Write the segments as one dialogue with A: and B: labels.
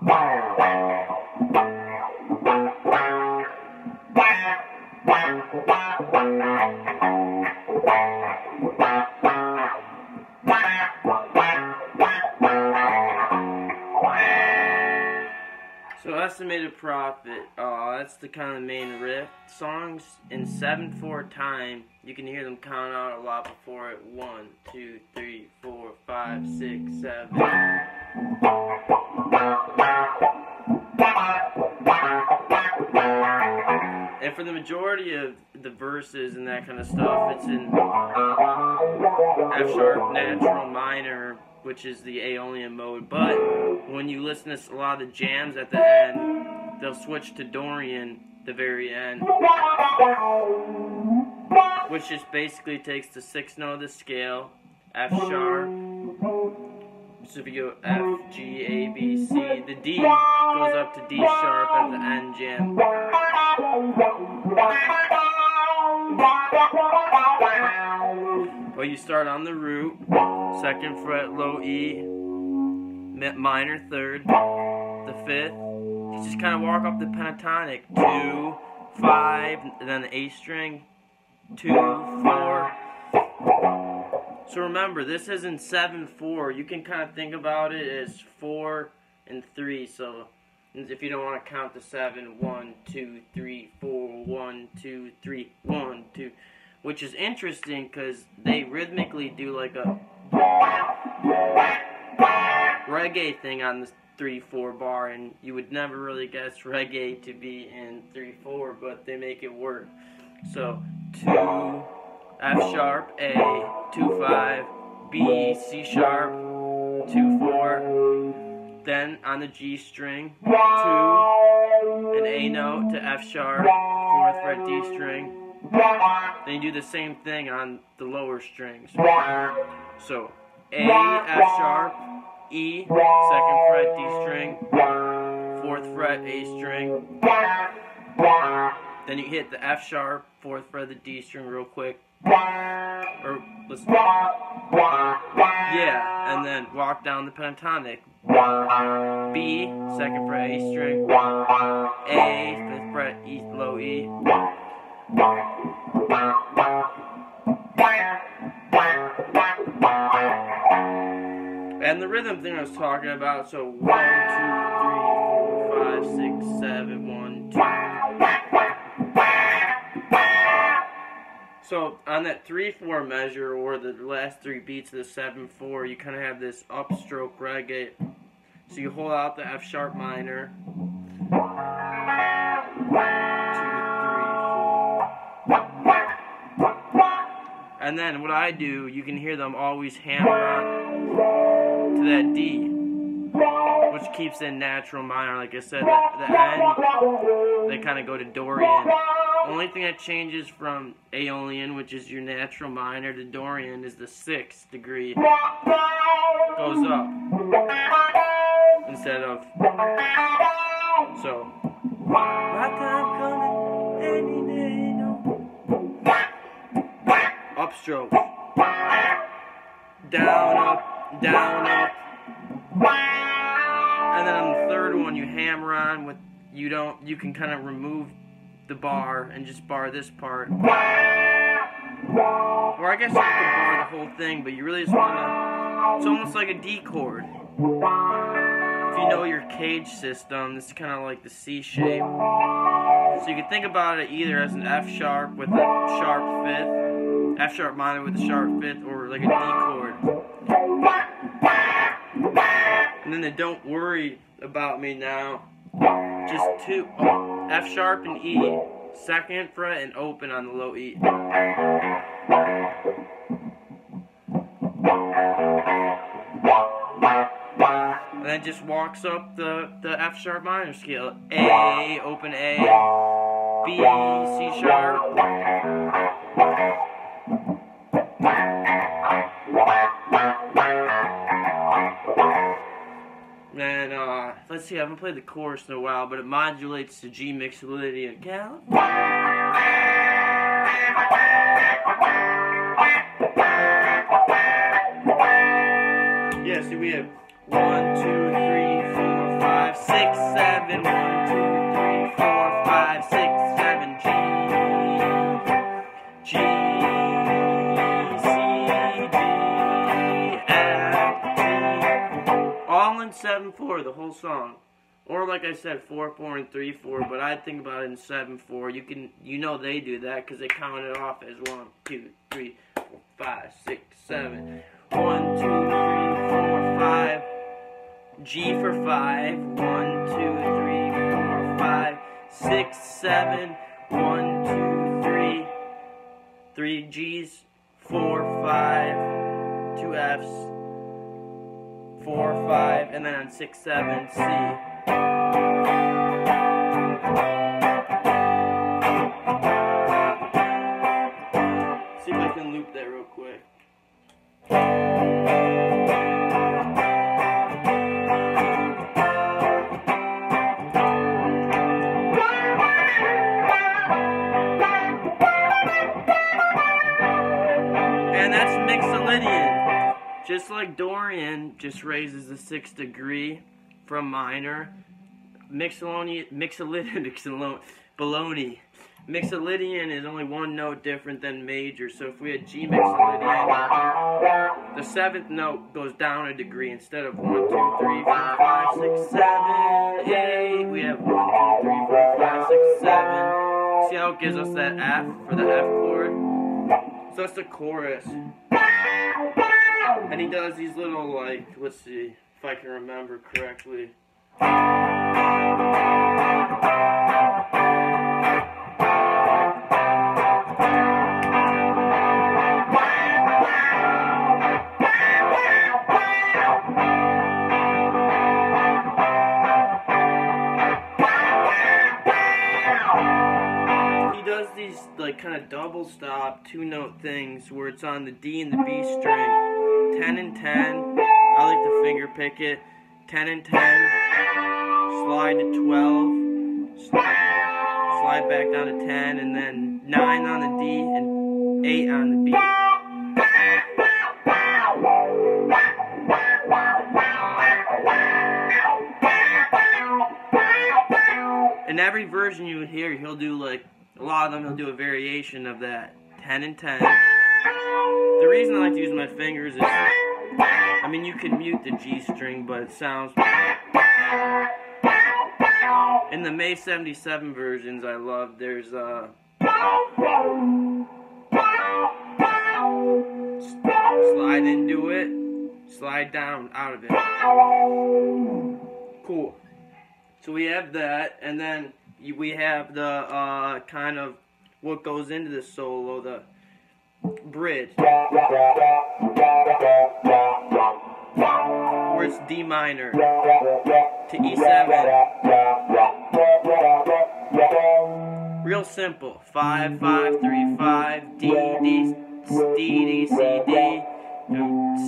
A: So Estimated Prophet, uh, that's the kind of main riff. Songs in 7-4 time, you can hear them count out a lot before it. 1, 2, 3, 4, 5, 6, 7. And for the majority of the verses and that kind of stuff, it's in F sharp natural minor, which is the Aeolian mode. But when you listen to a lot of the jams at the end, they'll switch to Dorian the very end, which just basically takes the sixth note of the scale, F sharp. So if you go F, G, A, B, C, the D goes up to D sharp at the end jam. Well, you start on the root, second fret, low E, minor third, the fifth. You just kind of walk up the pentatonic, two, five, then the A string, two. So remember, this isn't seven four. You can kind of think about it as four and three. So if you don't want to count the seven, one, two, three, four, one, two, three, one, two, which is interesting because they rhythmically do like a reggae thing on the three four bar, and you would never really guess reggae to be in three four, but they make it work. So two, F sharp, A, two five, B, C sharp, two four. Then on the G string, two, an A note to F sharp, fourth fret D string. Then you do the same thing on the lower strings. So A, F sharp, E, second fret D string, fourth fret A string. Then you hit the F sharp, fourth fret of the D string real quick. Or listen. Yeah, and then walk down the pentatonic. B, second fret A string. A, fifth fret E, low E. And the rhythm thing I was talking about, so one, two, three, four, five, six, seven, one, two. So on that three four measure or the last three beats of the seven four, you kind of have this upstroke reggae. So you hold out the F sharp minor. And then what I do, you can hear them always hammer on to that D, which keeps in natural minor. Like I said, the, the end, they kind of go to Dorian. Only thing that changes from Aeolian, which is your natural minor, to Dorian is the sixth degree. Goes up. Instead of. So. Upstroke. Down, up, down, up. And then on the third one, you hammer on with. You don't. You can kind of remove the bar and just bar this part. Or I guess you could bar the whole thing, but you really just want to. It's almost like a D chord. If you know your CAGED system, this is kind of like the C shape. So you can think about it either as an F sharp with a sharp fifth, F sharp minor with a sharp fifth, or like a D chord. And then the don't worry about me now. Just two, oh, F sharp and E, second fret and open on the low E. And then just walks up the, the F sharp minor scale. A, open A, B, C sharp. See, I haven't played the chorus in a while, but it modulates to G mixolydian and Yeah, see, we have one, two, three, 4, the whole song. Or like I said, 4 4 and 3 4, but I think about it in 7 4. You can you know they do that because they count it off as 1, 2, 3, 4, 5, 6, 7. 1, 2, 3, 4, 5. G for 5. 1, 2, 3, 4, 5, 6, 7. 1, 2, 3. 3 G's. 4, 5. 2 F's. Four, five, and then on six, seven, C. See if I can loop that real quick. And that's Mixolydian. Just like Dorian just raises the sixth degree from minor. Mixolydian, Mixolydian, baloney. Mixolydian is only one note different than major. So if we had G Mixolydian, the seventh note goes down a degree instead of one, two, three, four, five, six, seven, eight. We have one, two, three, four, five, six, seven. See how it gives us that F for the F chord? So that's the chorus. And he does these little like, let's see if I can remember correctly. He does these like kind of double stop two note things where it's on the D and the B string. 10 and 10. I like to finger pick it. 10 and 10. Slide to 12. Slide back down to 10 and then 9 on the D and 8 on the B. In every version you would hear, he'll do like a lot of them. He'll do a variation of that 10 and 10. The reason I like to use my fingers is, I mean, you can mute the G string, but it sounds. In the May 77 versions I love, there's uh, slide into it, slide down out of it. Cool. So we have that, and then we have the uh, kind of what goes into the solo, the bridge, where it's D minor to E7. Real simple. Five, five, three, five, D, D, D, D, C, D,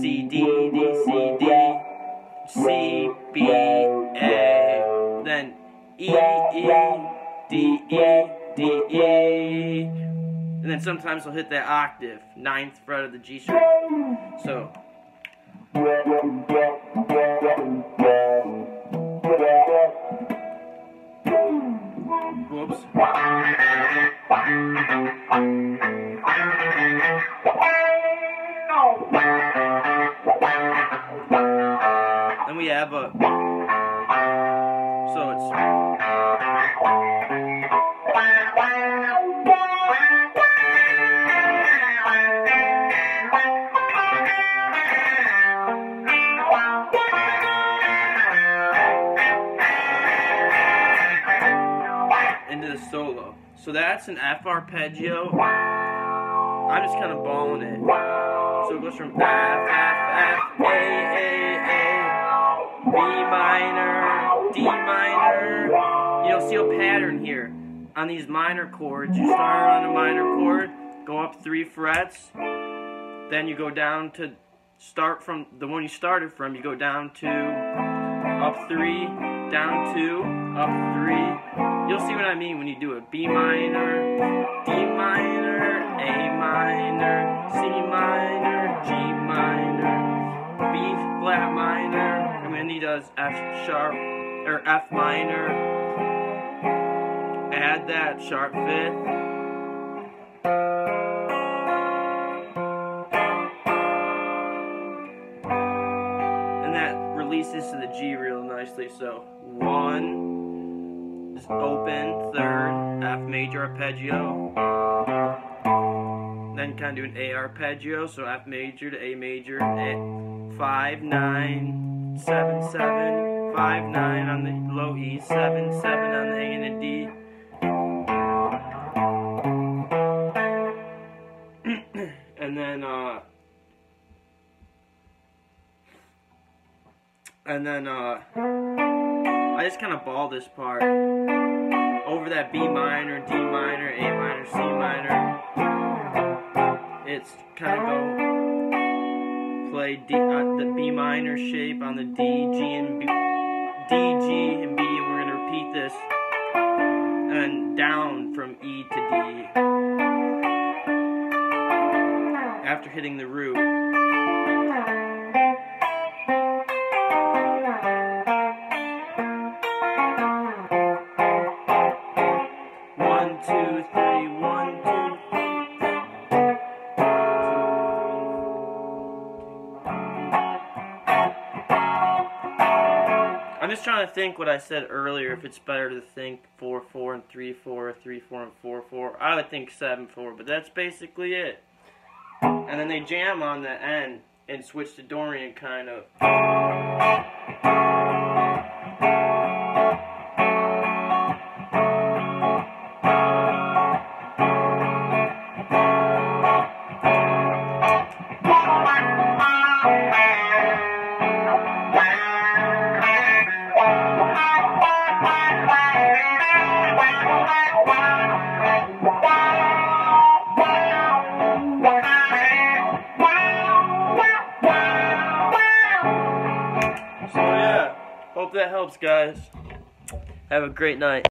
A: C, D, D, C, sometimes I'll hit that octave, ninth fret of the G string. So, into the solo. So that's an F arpeggio. I'm just kind of balling it. So it goes from F, F, F, A, A, A, B minor, D minor. You know, see a pattern here. On these minor chords, you start on a minor chord, go up three frets, then you go down to start from the one you started from, you go down to up three, down two, up three. You'll see what I mean when you do it. B minor, D minor, A minor, C minor, G minor, B flat minor, and then he does F sharp or F minor. Add that sharp fifth. And that releases to the G real nicely. So one open, third, F major arpeggio. Then kind of do an A arpeggio, so F major to A major, A, five, nine, seven, seven, five, nine on the low E, seven, seven on the A and the D. and then uh and then uh I just kind of ball this part over that B minor, D minor, A minor, C minor. It's kind of go play D, uh, the B minor shape on the D, G, and B, D, G, and B. And we're gonna repeat this and down from E to D after hitting the root. Think what I said earlier. If it's better to think four four and three four, or three four and four four. I would think seven four, but that's basically it. And then they jam on the end and switch to Dorian kind of. Guys. Have a great night.